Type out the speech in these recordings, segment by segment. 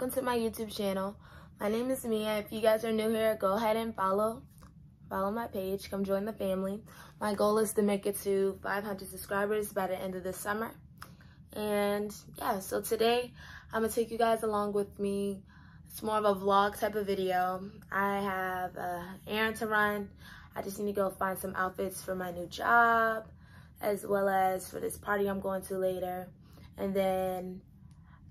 welcome to my YouTube channel. My name is Meah. If you guys are new here, go ahead and follow follow my page. Come join the family. My goal is to make it to 500 subscribers by the end of this summer. And yeah, so today I'm gonna take you guys along with me. It's more of a vlog type of video. I have an errand to run. I just need to go find some outfits for my new job, as well as for this party I'm going to later. And then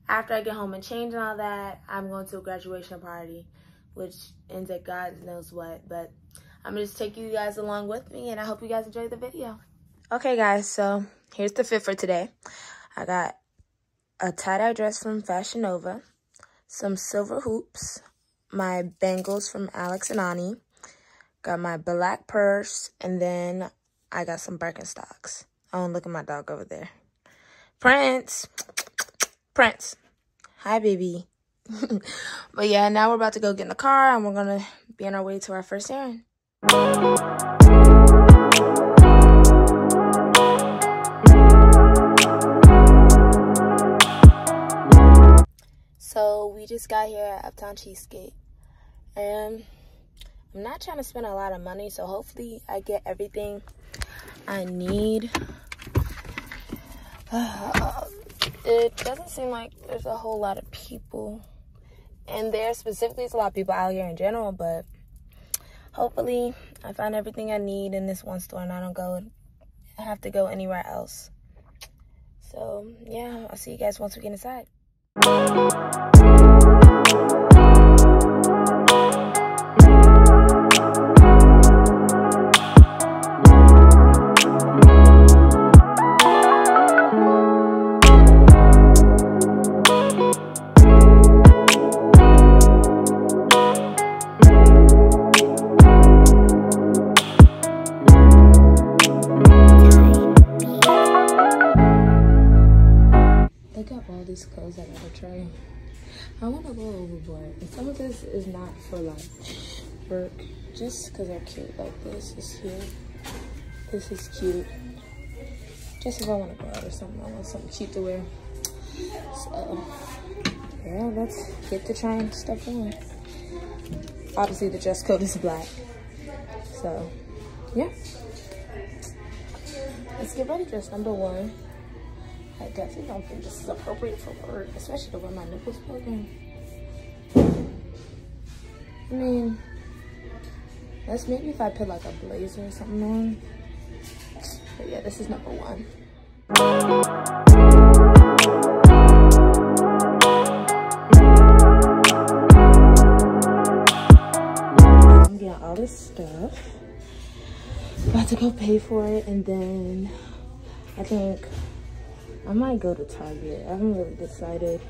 after I get home and change and all that, I'm going to a graduation party, which ends at God knows what. But I'm gonna just take you guys along with me and I hope you guys enjoy the video. Okay guys, so here's the fit for today. I got a tie-dye dress from Fashion Nova, some silver hoops, my bangles from Alex and Ani, got my black purse, and then I got some Birkenstocks. Oh, look at my dog over there. Prince. Prince. Hi, baby. but yeah, now we're about to go get in the car and we're to be on our way to our first errand. So we just got here at Uptown Cheapskate and I'm not trying to spend a lot of money so hopefully I get everything I need. Uh, it doesn't seem like there's a whole lot of people and there specifically it's a lot of people out here in general but hopefully I find everything I need in this one store and I don't go I have to go anywhere else. So yeah, I'll see you guys once we get inside. Is not for like work, just because they're cute. Like this is cute. This is cute. Just if I want to go out or something, I want something cute to wear. So, yeah, let's get to trying stuff on. Obviously, the dress code is black. So, yeah. Let's get ready. Dress number one. I definitely don't think this is appropriate for work, especially the way my nipples poking. I mean, that's maybe if I put like a blazer or something on. But yeah, this is number one. I'm getting all this stuff. About to go pay for it and then I think I might go to Target. I haven't really decided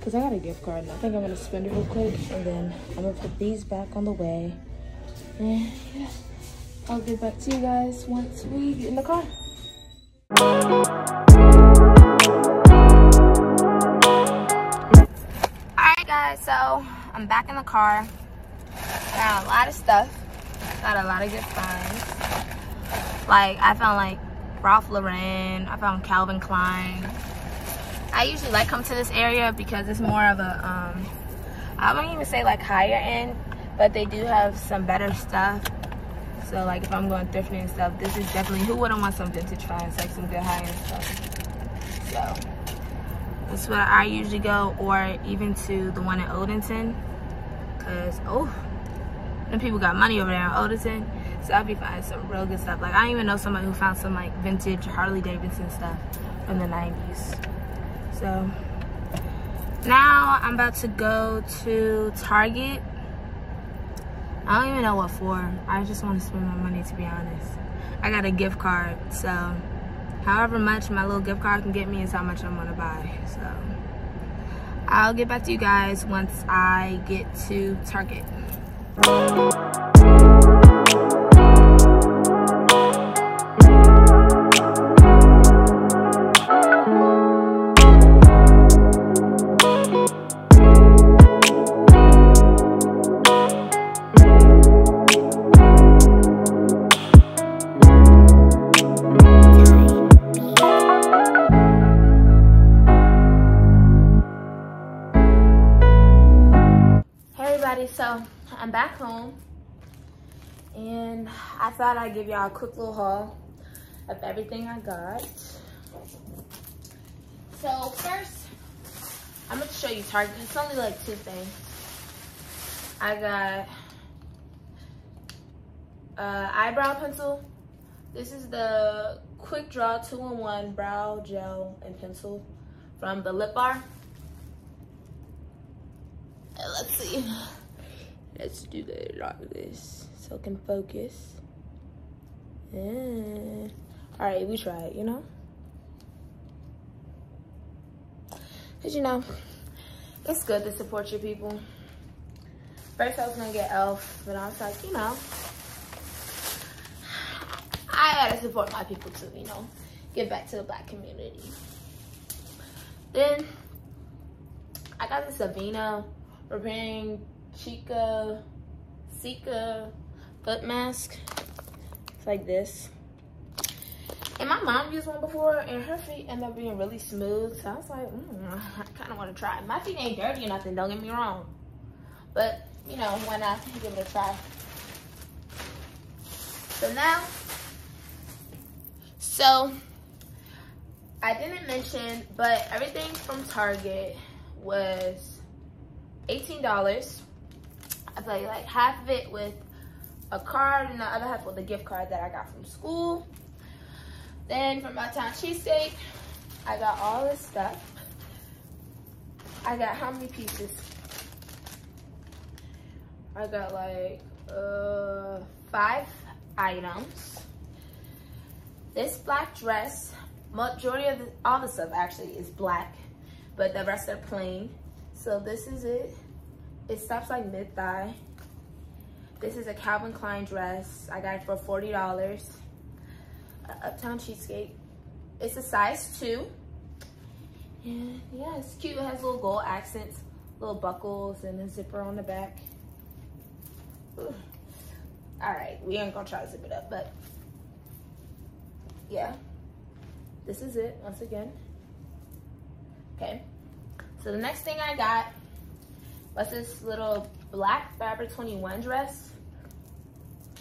because I got a gift card and I think I'm gonna spend it real quick and then I'm gonna put these back on the way. And yeah, I'll get back to you guys once we get in the car. Alright guys, so I'm back in the car. Got a lot of stuff. Got a lot of good finds. Like I found like Ralph Lauren. I found Calvin Klein. I usually like come to this area because it's more of a, um, I wouldn't even say like higher end, but they do have some better stuff. So like if I'm going thrifting and stuff, this is definitely, who wouldn't want some vintage finds, like some good high end stuff. So that's where I usually go or even to the one in Odenton. Cause, oh, and people got money over there in Odenton. So I'll be finding some real good stuff. Like I don't even know somebody who found some like vintage Harley Davidson stuff from the 90s. So now I'm about to go to Target. I don't even know what for. I just want to spend my money to be honest. I got a gift card, so however much my little gift card can get me is how much I'm gonna buy. So I'll get back to you guys once I get to Target. Everybody, so I'm back home and I thought I'd give y'all a quick little haul of everything I got. So first, I'm gonna show you Target. It's only like two things. I got uh, eyebrow pencil. This is the Quick Draw 2-in-1 Brow Gel and Pencil from the Lip Bar. Let's see. Let's do the like this so it can focus. And, all right, we try it, you know? Cause you know, it's good to support your people. First I was gonna get e.l.f., but I was like, you know, I gotta support my people too, you know, give back to the black community. Then I got this Aveeno Repairing Chica CICA foot mask. It's like this. And my mom used one before and her feet ended up being really smooth. So I was like, mm, I kind of want to try it. My feet ain't dirty or nothing, don't get me wrong. But, you know, why not give it a try? So now, so I didn't mention, but everything from Target was $18. I paid like half of it with a card and the other half with a gift card that I got from school. Then from Uptown Cheapskate, I got all this stuff. I got how many pieces? I got like uh, five items. This black dress, majority of the, all the stuff actually is black, but the rest are plain. So this is it. It stops like mid thigh. This is a Calvin Klein dress. I got it for $40. Uptown Cheapskate. It's a size two. And yeah, it's cute. It has little gold accents, little buckles, and a zipper on the back. All right, we ain't gonna try to zip it up, but yeah, this is it once again. Okay, so the next thing I got was this little black Forever 21 dress.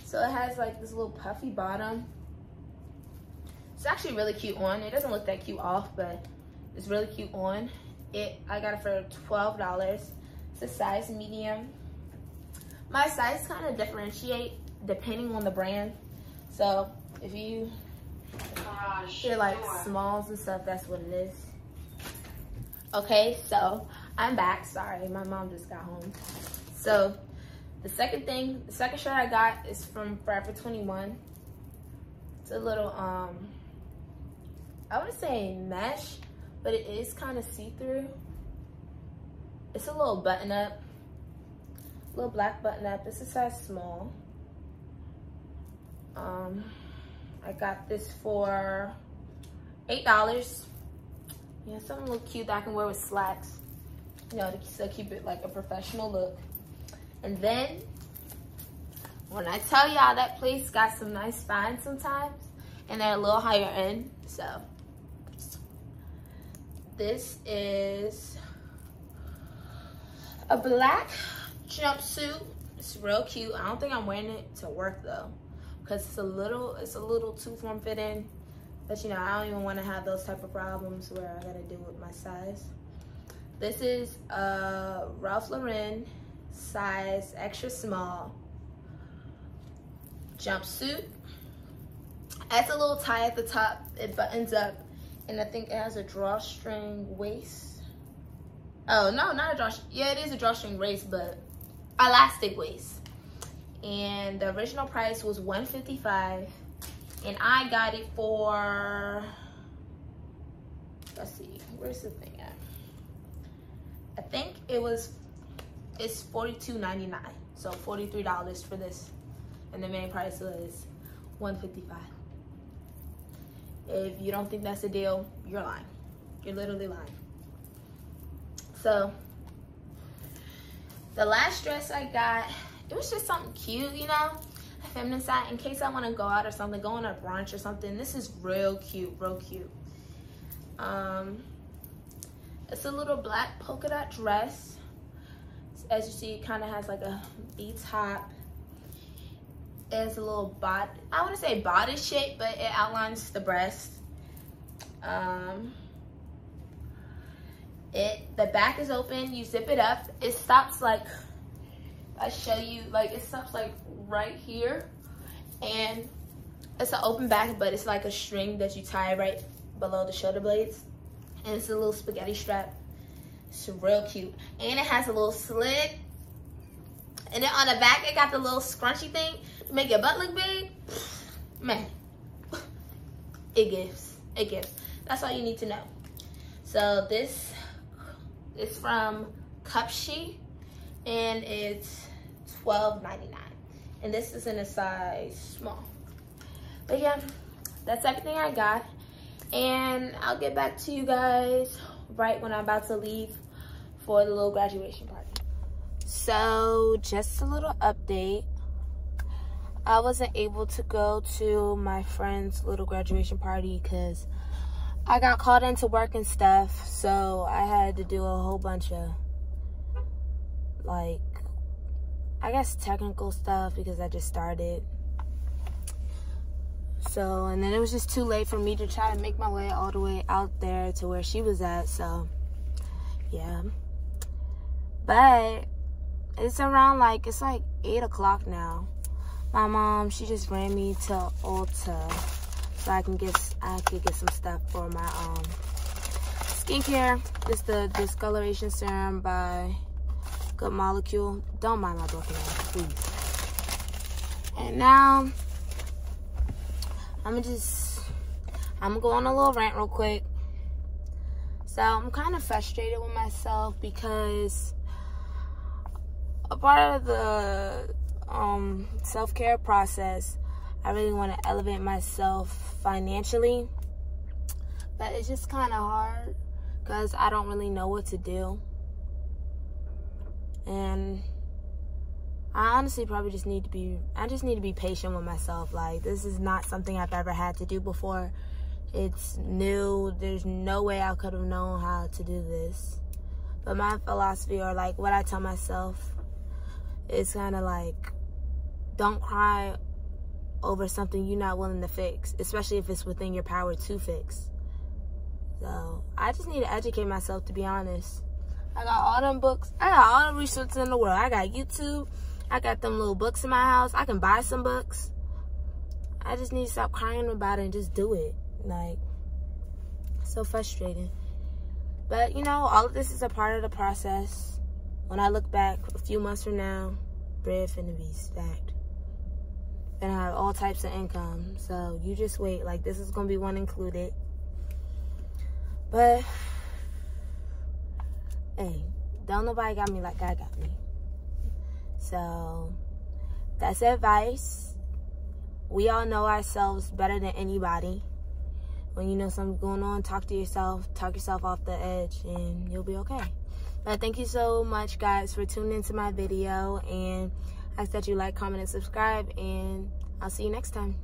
So it has like this little puffy bottom it's actually really cute on. It doesn't look that cute off, but it's really cute on. It I got it for $12. It's a size medium. My size kind of differentiate depending on the brand. So if you hear like smalls and stuff, that's what it is. Okay, so I'm back. Sorry, my mom just got home. So the second thing, the second shirt I got is from Forever 21. It's a little um I wouldn't say mesh, but it is kind of see-through. It's a little button up, little black button up. It's a size small. Um, I got this for $8. Yeah, something a little cute that I can wear with slacks. You know, to still keep it like a professional look. And then, when I tell y'all that place got some nice finds sometimes, and they're a little higher end, so this is a black jumpsuit. It's real cute. I don't think I'm wearing it to work though, because it's a little, it's a little too form fitting. But you know, I don't even want to have those type of problems where I gotta deal with my size. This is a Ralph Lauren size extra small jumpsuit. Has a little tie at the top. It buttons up and I think it has a drawstring waist. Oh, no, not a drawstring. Yeah, it is a drawstring waist, but elastic waist. And the original price was 155 and I got it for, let's see, where's the thing at? I think it was, it's $42.99. So $43 for this. And the main price was 155. if you don't think that's a deal, you're lying. You're literally lying. So, the last dress I got, it was just something cute, you know? A feminine side, in case I want to go out or something, go on a brunch or something. This is real cute, real cute. Um, it's a little black polka dot dress. as you see, it kind of has like a V top. It's a little bot, I wouldn't say bodice shape, but it outlines the breast. Um, it the back is open. You zip it up. It stops like I show you, like it stops like right here, and it's an open back, but it's like a string that you tie right below the shoulder blades, and it's a little spaghetti strap. It's real cute. And it has a little slit. And then on the back, it got the little scrunchy thing to make your butt look big. Man, it gives. It gives. That's all you need to know. So this is from Cupshe and it's $12.99. And this is in a size small. But yeah, that's everything I got. And I'll get back to you guys right when I'm about to leave for the little graduation party. So just a little update. I wasn't able to go to my friend's little graduation party because I got called into work and stuff. So I had to do a whole bunch of like, I guess technical stuff because I just started. So, and then it was just too late for me to try to make my way all the way out there to where she was at. So, yeah. But it's around like, it's like 8 o'clock now. My mom, she just ran me to Ulta so I can get, I could get some stuff for my um skincare. This the discoloration serum by Good Molecule. Don't mind my broken arm, please. And now, I'm gonna just, I'm gonna go on a little rant real quick. So I'm kind of frustrated with myself because a part of the um, self-care process, I really want to elevate myself financially. But it's just kind of hard because I don't really know what to do. And I honestly probably just need to be, I just need to be patient with myself. Like, this is not something I've ever had to do before. It's new. There's no way I could have known how to do this. But my philosophy, or like what I tell myself, is kind of like, don't cry over something you're not willing to fix, especially if it's within your power to fix. So I just need to educate myself, to be honest. I got all them books. I got all the resources in the world. I got YouTube. I got them little books in my house. I can buy some books. I just need to stop crying about it and just do it. Like, so frustrating. But, you know, all of this is a part of the process. When I look back a few months from now, bread finna be stacked. And I have all types of income. So you just wait. Like, this is gonna be one included. But, hey, don't nobody got me like I got me. So, that's advice. We all know ourselves better than anybody when you know something's going on, talk to yourself, talk yourself off the edge, and you'll be okay. But thank you so much, guys, for tuning into my video. And I said you like, comment, and subscribe. And I'll see you next time.